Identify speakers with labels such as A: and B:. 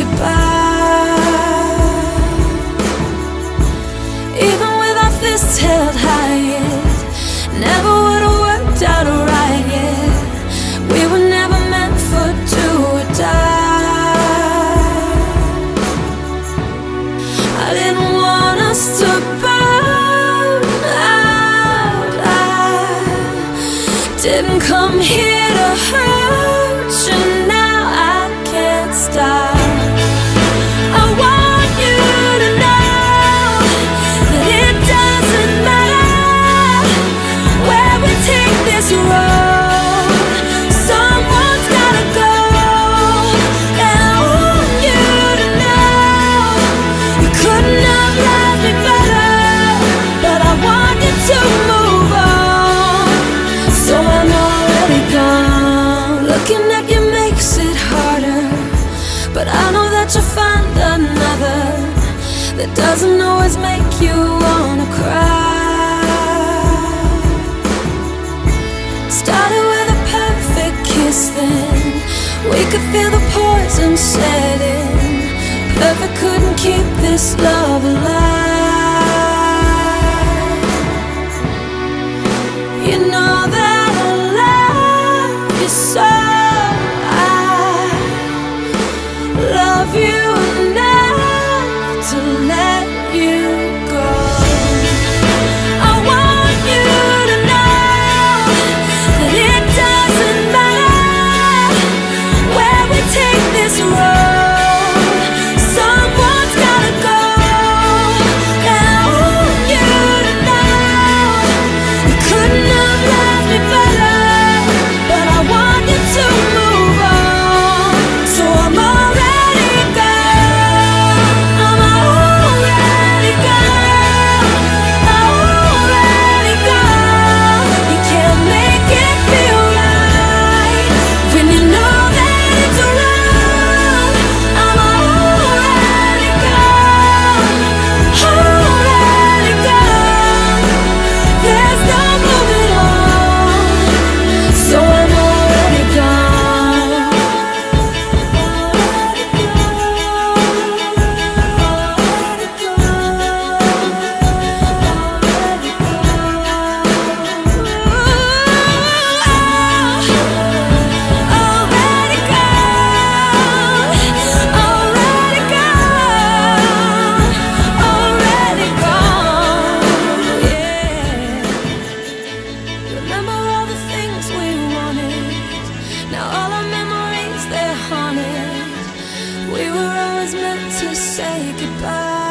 A: goodbye. Even with our fists held high, it never would have worked out alright, yeah. We were never meant for do or die. I didn't want us to burn out. I didn't come here to hurt. that doesn't always make you wanna cry. Started with a perfect kiss, then we could feel the poison setting. Perfect couldn't keep this love alive. You know that I love you so. I love you you. We were always meant to say goodbye.